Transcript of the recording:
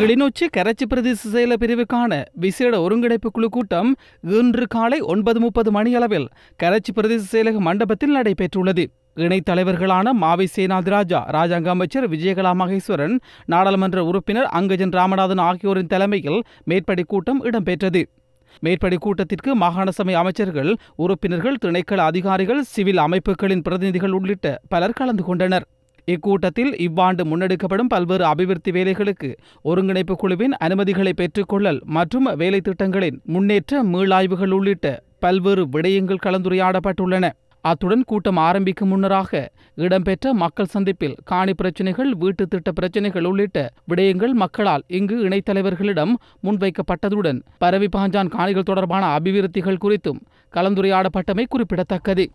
கிளிநொச்சி கரைச்சி பிரதேச செயல பிரிவுக்கான விசேட ஒருங்கிணைப்பு குழு கூட்டம் இன்று காலை ஒன்பது முப்பது மணியளவில் கரைச்சி பிரதேச செயலக மண்டபத்தில் நடைபெற்றுள்ளது. இணைத் தலைவர்களான மாவை சேனாதிராஜா ராஜாங்க அமைச்சர் விஜயகலா மகேஸ்வரன் நாடாளுமன்ற உறுப்பினர் அங்கஜன் ராமநாதன் ஆகியோரின் தலைமையில் மேற்படி கூட்டம் இடம்பெற்றது. மேற்படி கூட்டத்திற்கு மாகாண சபை அமைச்சர்கள் உறுப்பினர்கள் திணைக்கள அதிகாரிகள் சிவில் அமைப்புகளின் பிரதிநிதிகள் உள்ளிட்ட பலர் கலந்து கொண்டனர். இக்கூட்டத்தில் இவ்வாண்டு முன்னெடுக்கப்படும் பல்வேறு அபிவிருத்தி வேலைகளுக்கு ஒருங்கிணைப்பு குழுவின் அனுமதிகளை பெற்றுக்கொள்ளல் மற்றும் வேலை திட்டங்களின் முன்னேற்ற மீளாய்வுகள் உள்ளிட்ட பல்வேறு விடயங்கள் கலந்துரையாடப்பட்டுள்ளன. அத்துடன் கூட்டம் ஆரம்பிக்கும் முன்னராக இடம்பெற்ற மக்கள் சந்திப்பில் காணி பிரச்சினைகள் வீட்டு திட்ட பிரச்சினைகள் உள்ளிட்ட விடயங்கள் மக்களால் இங்கு இணைத்தலைவர்களிடம் முன்வைக்கப்பட்டதுடன் பரவி பாஞ்சான் காணிகள் தொடர்பான அபிவிருத்திகள் குறித்தும் கலந்துரையாடப்பட்டமை குறிப்பிடத்தக்கது.